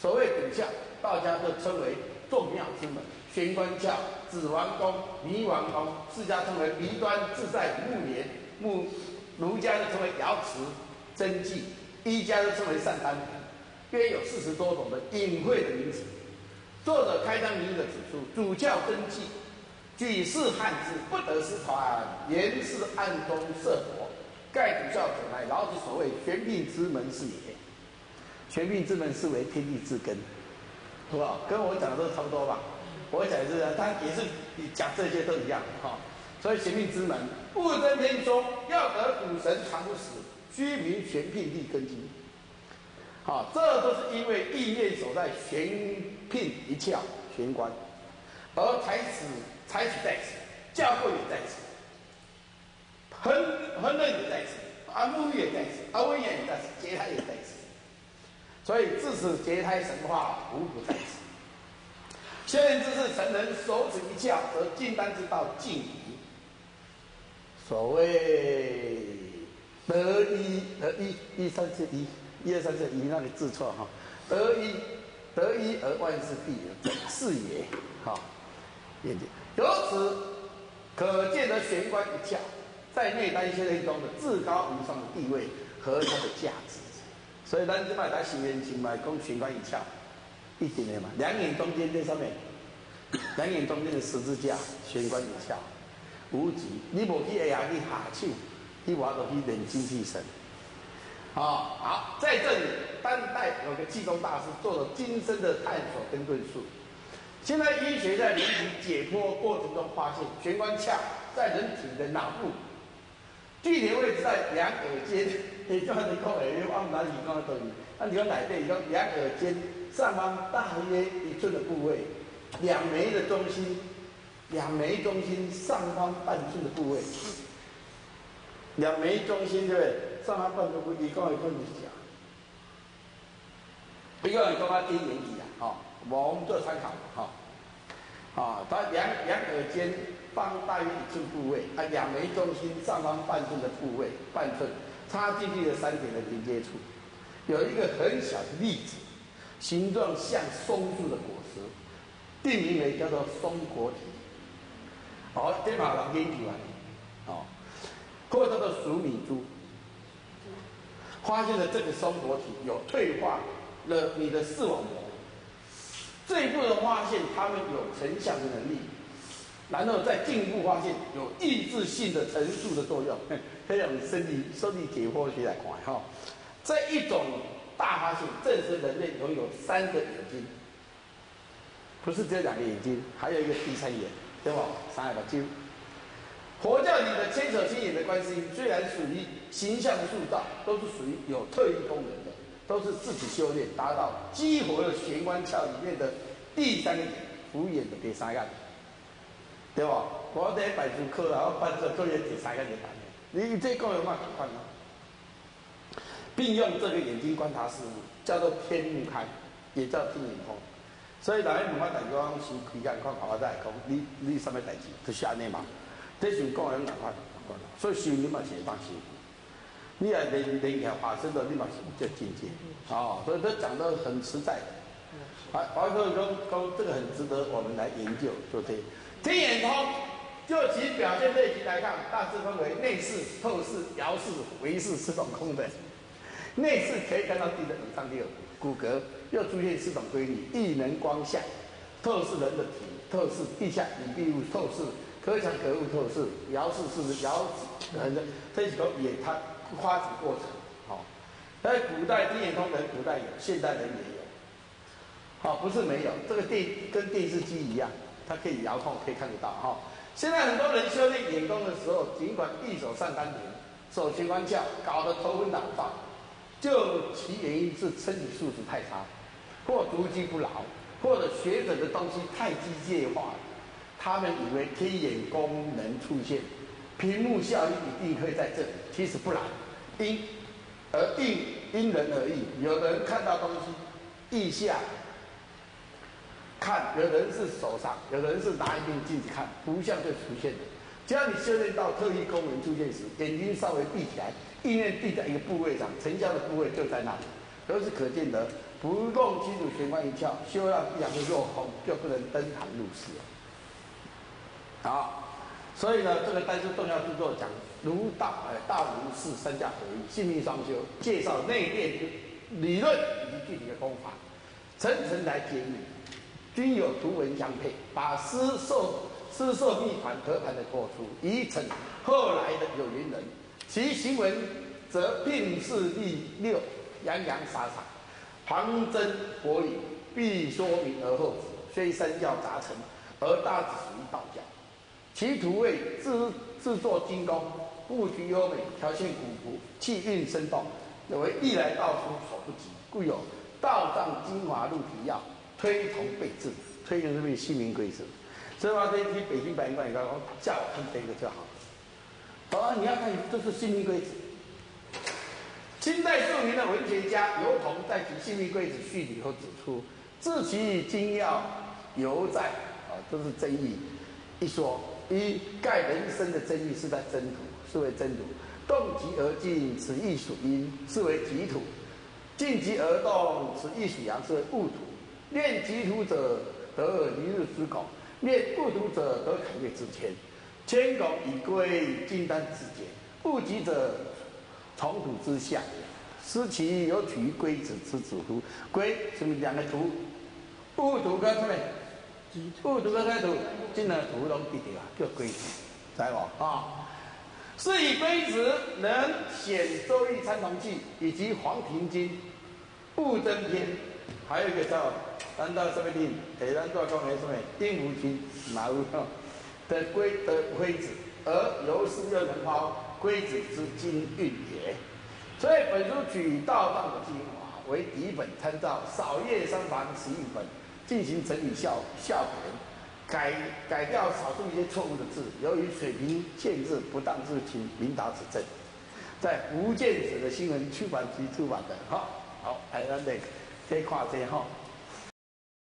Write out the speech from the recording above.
所谓等窍，道家都称为众妙之门，玄关窍、紫王宫、迷王宫，释家称为迷端自在木莲，木儒家就称为瑶池真迹，医家就称为善丹田，约有四十多种的隐晦的名词。作者开章明义的指出，主教真迹，举世汉之，不得失传，言是暗中设佛。盖主教者，乃老子所谓玄冥之门是也。玄冥之门是为天地之根，是吧？跟我讲的都差不多吧？我讲的是，他也是讲这些都一样哈。所以玄冥之门，物真天中，要得古神常不死，虚名玄牝立根基。好，这都是因为意念所在玄牝一窍玄关，而采取采取在此，教诲也在此，恒恒论也在此，阿木也在此，阿威也在此，节胎也在此。所以自此结胎神话无不在此。修炼之事，成人手指一窍，则进丹之道尽矣。所谓得一得一一三四一，一二三四一，那里字错哈。得一得一而万事必有，是也。哈，眼睛由此可见得玄关一窍，在内丹修炼中的至高无上的地位和它的价值。所以咱即摆在修炼前嘛，讲玄关一窍，一定的嘛。两眼中间这上面，两眼中间的十字架，玄关一窍，无极。你无去下去下手，你话就去练精气神。好，好，在这里，当代有个气功大师做了精深的探索跟论述。现在医学在人体解剖过程中发现，玄关窍在人体的脑部，具体位置在两耳间。你叫你讲诶，你往哪里讲都对。啊，你讲哪边？你讲两耳尖上方大约一寸的部位，两眉的中心，两眉中心上方半寸的部位，两眉中心对不对？上方半寸部位，你讲一个你讲。不要你讲他低年级啊，哈，我们做参考哈。啊，他两两耳尖方大约一寸部位，啊，两眉中心上方半寸的部位，半寸。插进去的三点的连接处，有一个很小的粒子，形状像松树的果实，定名为叫做松果体。好，这马上研究完，哦，或者叫做熟米珠，发现了这个松果体有退化了你的视网膜，这一步的发现，他们有成像的能力。然后再进一步发现有抑制性的陈述的作用，这样生理生理解剖学来看哈，这一种大发现证实人类拥有三个眼睛，不是只有两个眼睛，还有一个第三眼，对吧？三个睛。佛教里的千手千眼的观世音，虽然属于形象塑造，都是属于有特异功能的，都是自己修炼达到激活了玄关窍里面的第三个眼，无眼的第三个。对吧？我在百度课然后把这作业第三个年代，你这个有嘛看呢？并用这个眼睛观察事物，叫做天目开，也叫天眼通。所以大家问我大家讲先开眼看，看我再讲，你你什么代志？就是安尼嘛。这是讲人难看，所以修你嘛是放心。你也连连起化身的，你嘛是叫境界。哦，所以他讲的很实在。好，包括说讲这个很值得我们来研究，就这。天眼通，就其表现类型来看，大致分为内视、透视、遥视、微视四种功能。内视可以看到地的以上六骨骼，又出现四种规律：异能光下，透视人的体，透视地下隐蔽物，透视可墙可物，透视遥视是遥人的，这几个也它发展过程。好，在古代天眼通人古代有，现代人也有。好，不是没有，这个电跟电视机一样。它可以遥控，可以看得到哈。现在很多人修炼眼功的时候，尽管一手上丹田，手玄关窍，搞得头昏脑胀，就其原因是身体素质太差，或足肌不牢，或者学者的东西太机械化，他们以为天眼功能出现，屏幕效应一定会在这里，其实不然，因而定因人而异，有的人看到东西，意下。看，有人是手上，有人是拿一面镜子看，图像就出现了。只要你修炼到特异功能出现时，眼睛稍微闭起来，意念闭在一个部位上，成交的部位就在那里，都是可见的不共基础玄关一窍，修到两个若红，就不能登堂入室。好，所以呢，这个单书重要著作讲儒道，哎，道儒释三家合一，性命双修，介绍内殿理论以及具体的功法，层层来解密，均有图文相配，把诗受诗受秘传和盘的托出，以成后来的有缘人。其行文则并世第六，洋洋洒洒，旁征博引，必说明而后止，虽三教杂陈，而大致属于道教。其图为制制作精工，布局优美，条线古朴，气韵生动，有为历来道书所不及，故有“道藏精华录题要”推崇备至，推崇这边姓名规则。所以话，这去北京白云观，你看，叫我看这个就好。好，你要看，这是姓名规则。清代著名的文学家尤同在其《姓名规则序》里头指出：“自其精要犹在啊，这是真义一说。一盖人生的真义是在真土，是为真土；动极而静，此亦属阴，是为己土；静极而动，此亦属阳，是为物土。练己土者得一日之功，练不土者得坎月之谦。”千拱以归金丹之间，不及者从土之下。思其有取于龟子之子乎？龟是两个土，不土跟什么？戊土跟该土，进了土龙地底啊，叫龟子，知无？啊，是以龟子能显《周易参同记》以及《黄庭经》不增篇，还有一个叫难道什么定？诶，咱做讲的什么？定无经哪有？的龟的龟子，而由是又能抛龟子之精韵也。所以本书取道藏的精华为底本，参照扫叶三房十一本进行整理校校本，改改掉少数一些错误的字。由于水平限制，不当自请明达指正。在福建省的新闻出版局出版的，哈好，台湾的这跨界哈。